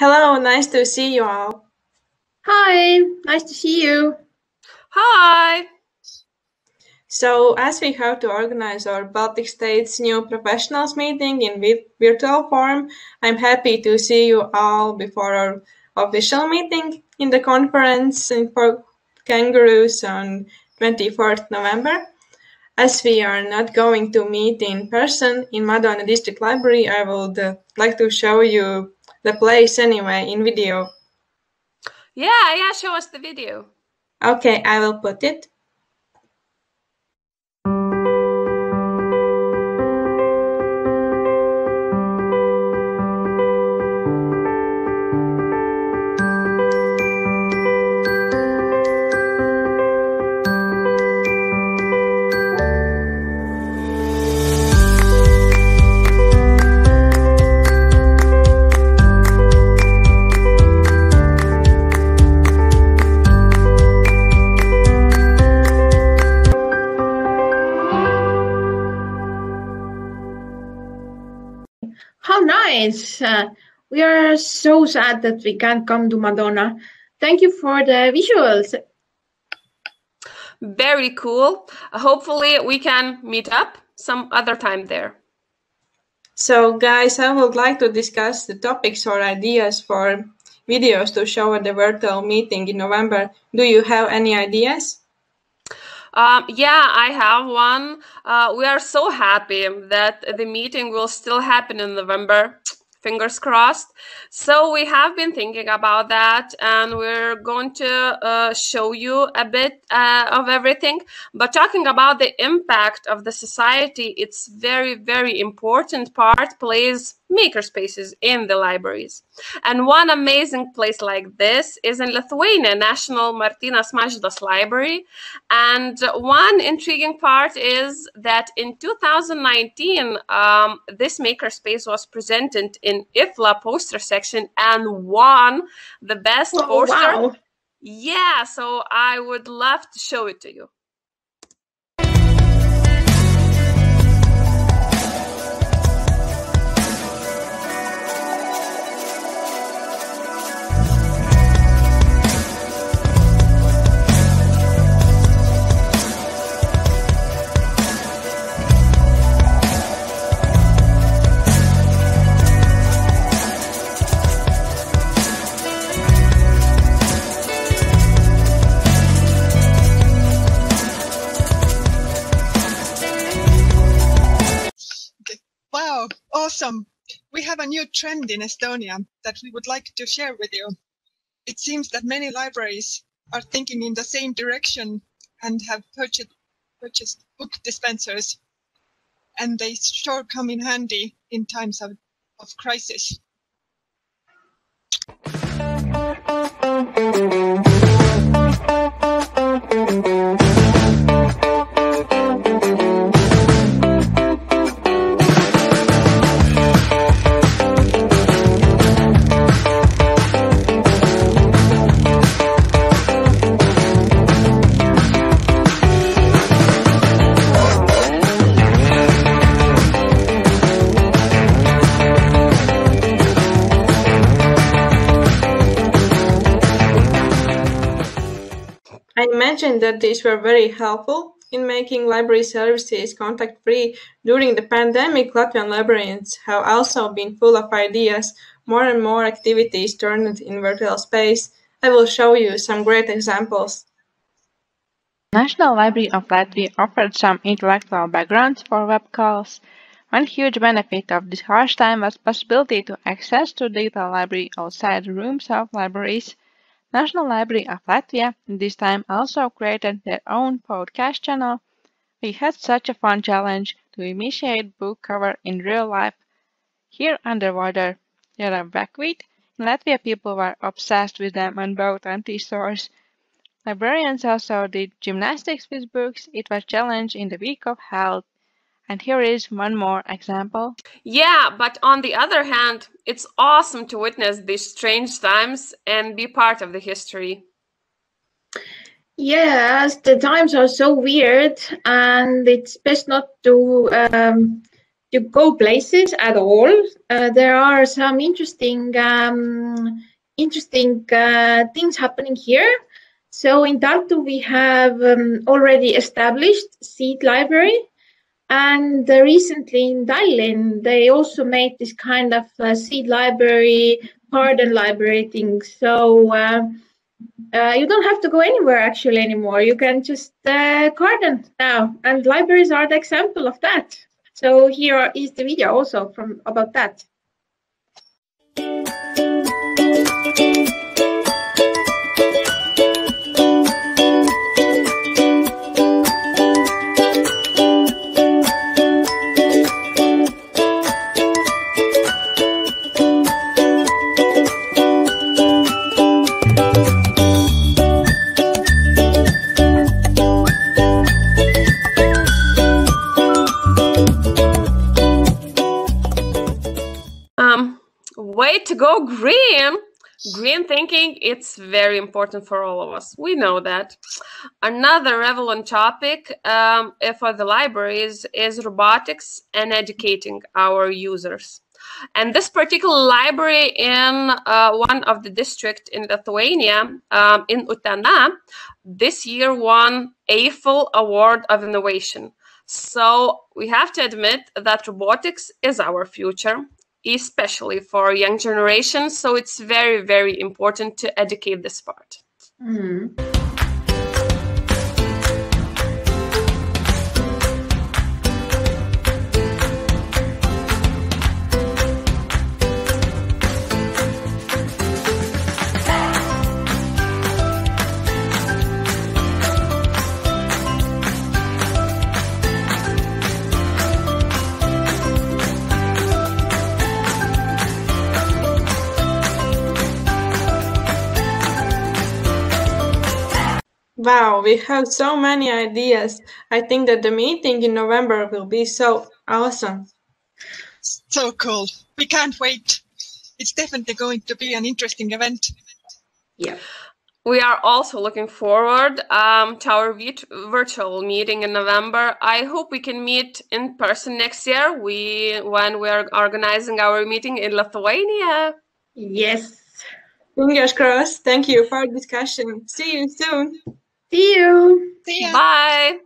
Hello, nice to see you all. Hi, nice to see you. Hi. So, as we have to organize our Baltic States new professionals meeting in virtual form, I'm happy to see you all before our official meeting in the conference in for kangaroos on 24th November. As we are not going to meet in person in Madona District Library, I would uh, like to show you the place anyway in video. Yeah, yeah, show us the video. Okay, I will put it. How nice. Uh, we are so sad that we can't come to Madona. Thank you for the visuals. Very cool. Hopefully, we can meet up some other time there. So, guys, I would like to discuss the topics or ideas for videos to show at the virtual meeting in November. Do you have any ideas? Um, yeah, I have one. Uh, we are so happy that the meeting will still happen in November. Fingers crossed. So we have been thinking about that, and we're going to uh, show you a bit uh, of everything. But talking about the impact of the society, it's very, very important part plays makerspaces in the libraries. And one amazing place like this is in Lithuania, National Martynas Mažvydas Library. And one intriguing part is that in 2019, um, this makerspace was presented in IFLA poster section and won the best Oh, poster. wow. Yeah, so I would love to show it to you. Awesome. We have a new trend in Estonia that we would like to share with you. It seems that many libraries are thinking in the same direction and have purchased, purchased book dispensers, and they sure come in handy in times of, of crisis. I imagine that these were very helpful in making library services contact free during the pandemic. Latvian librarians have also been full of ideas, more and more activities turned in virtual space. I will show you some great examples. National Library of Latvia offered some intellectual backgrounds for web calls. One huge benefit of this harsh time was possibility to access to digital library outside rooms of libraries. National Library of Latvia this time also created their own podcast channel. We had such a fun challenge to initiate book cover in real life. Here underwater, there are buckwheat. In Latvia, people were obsessed with them on both empty stores. Librarians also did gymnastics with books. It was challenge in the week of health. And here is one more example. Yeah, but on the other hand, it's awesome to witness these strange times and be part of the history. Yes, the times are so weird, and it's best not to um, to go places at all. Uh, there are some interesting um, interesting uh, things happening here. So in Tartu, we have um, already established seed library. And recently in Tallinn, they also made this kind of uh, seed library, garden library thing. So uh, uh, you don't have to go anywhere actually anymore. You can just uh, garden now. And libraries are the example of that. So here is the video also from about that. Way to go, green! Green thinking, it's very important for all of us. We know that. Another relevant topic um, for the libraries is robotics and educating our users. And this particular library in uh, one of the district in Lithuania, um, in Utena, this year won EIFL Award of Innovation. So we have to admit that robotics is our future especially for young generations. So it's very, very important to educate this part. Mm. Wow, we have so many ideas. I think that the meeting in November will be so awesome. So cool. We can't wait. It's definitely going to be an interesting event. Yeah. We are also looking forward um, to our vit- virtual meeting in November. I hope we can meet in person next year. We when we are organizing our meeting in Lithuania. Yes. Fingers crossed. Thank you for the discussion. See you soon. See you. See ya. Bye.